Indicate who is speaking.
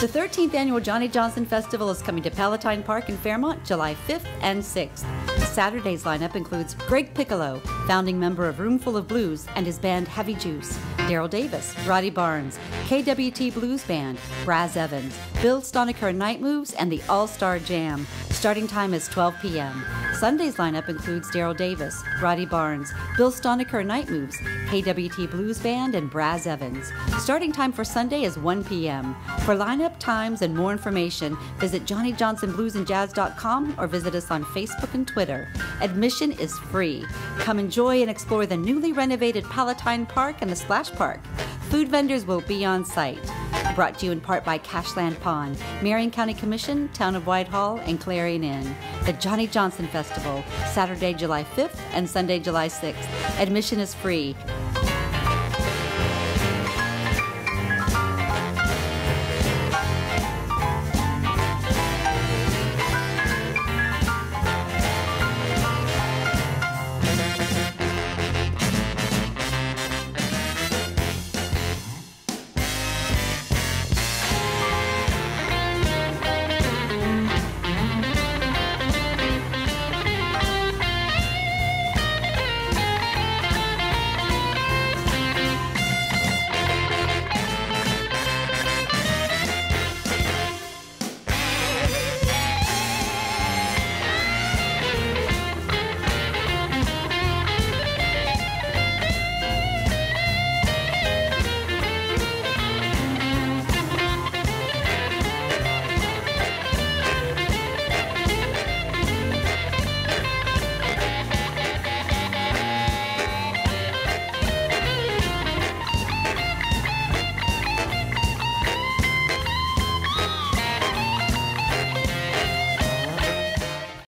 Speaker 1: The 13th annual Johnnie Johnson Festival is coming to Palatine Park in Fairmont July 5th and 6th. Saturday's lineup includes Greg Piccolo, founding member of Roomful of Blues, and his band Heavy Juice, Daryl Davis, Roddy Barnes, KWT Blues Band, Brazz Evans, Bill Stalnaker Night Moves, and the All Star Jam. Starting time is 12 p.m. Sunday's lineup includes Daryl Davis, Roddy Barnes, Bill Stalnaker Night Moves, KWT Blues Band, and Brazz Evans. Starting time for Sunday is 1 p.m. For lineup times and more information, visit JohnnyJohnsonBluesandJazz.com or visit us on Facebook and Twitter. Admission is free. Come enjoy and explore the newly renovated Palatine Park and the Splash Park. Food vendors will be on site. Brought to you in part by Cashland Pond, Marion County Commission, Town of Whitehall, and Clarion Inn. The Johnnie Johnson Festival, Saturday, July 5th and Sunday, July 6th. Admission is free.